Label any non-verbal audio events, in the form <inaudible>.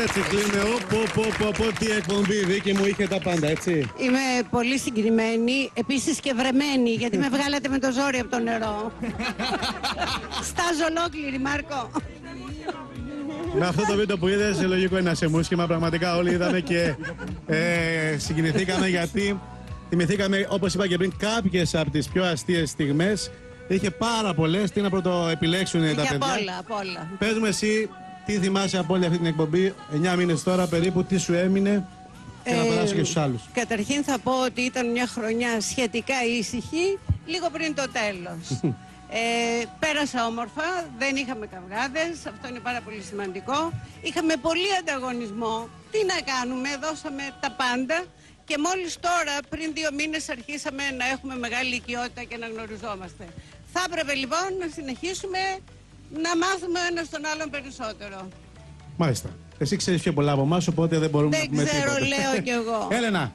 Έτσι κλείνε. Πω, πω, πω, πω, τι εκπομπή, Βίκη μου, είχε τα πάντα, έτσι. Είμαι πολύ συγκινημένη, επίσης και βρεμένη, γιατί με βγάλατε με το ζόρι από το νερό. <laughs> Στάζω ολόκληρη, Μάρκο. Με αυτό το βίντεο που είδες, λογικό είναι να σε μουσχήμα. Πραγματικά όλοι είδαμε και ε, συγκινηθήκαμε γιατί θυμηθήκαμε, όπως είπα και πριν, κάποιες από τις πιο αστείες στιγμές. Είχε πάρα πολλές, τι να πρώτο επιλέξουν τα Και παιδιά. απ' όλα, απ' όλα. Πες μου εσύ, τι θυμάσαι από όλη αυτή την εκπομπή, 9 μήνες τώρα περίπου, τι σου έμεινε και να Ε, περάσω και στους άλλους; Καταρχήν θα πω ότι ήταν μια χρονιά σχετικά ήσυχη, λίγο πριν το τέλος. <laughs> Ε, πέρασα όμορφα, δεν είχαμε καυγάδες, αυτό είναι πάρα πολύ σημαντικό. Είχαμε πολύ ανταγωνισμό. Τι να κάνουμε, δώσαμε τα πάντα και μόλις τώρα, πριν δύο μήνες, αρχίσαμε να έχουμε μεγάλη οικειότητα και να γνωριζόμαστε. Θα έπρεπε λοιπόν να συνεχίσουμε να μάθουμε ο ένας τον άλλον περισσότερο. Μάλιστα. Εσύ ξέρεις πιο πολλά από εμάς, οπότε δεν μπορούμε Δεν να πούμε ξέρω, τίποτα. λέω κι εγώ. Έλενα,